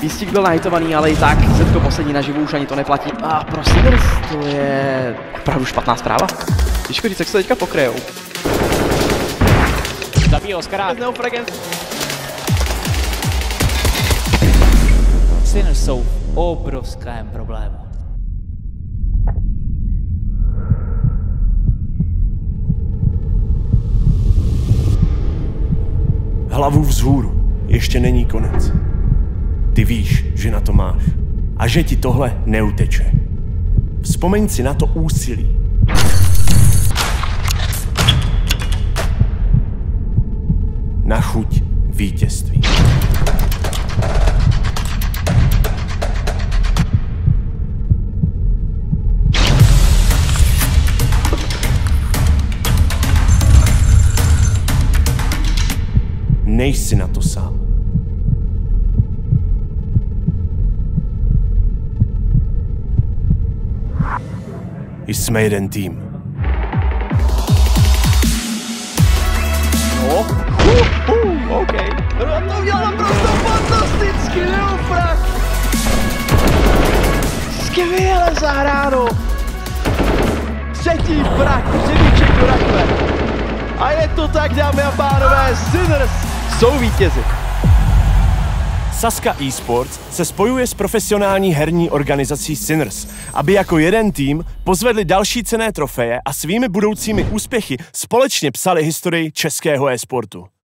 Výstík byl nahitovaný, ale i tak setko poslední na živou už ani to neplatí. A pro Sinners to je opravdu špatná zpráva. Těžko říct, jak se to teďka pokryjou. Zabíjí Oscara. Sinners jsou v obrovském problému. Hlavu vzhůru. Ještě není konec. Ty víš, že na to máš. A že ti tohle neuteče. Vzpomeň si na to úsilí. Na chuť vítězství. Nejsi na to sám. Jsme jeden tým. No. Uh, uh, OK. No to udělal naprosto fantasticky, Neofrak. Skvěle zahráno. Třetí prak, řevíček do rakve. A je to tak, dámy a pánové, Sinners jsou vítězi. Saska eSports se spojuje s profesionální herní organizací Sinners, aby jako jeden tým pozvedli další cené trofeje a svými budoucími úspěchy společně psali historii českého e-sportu.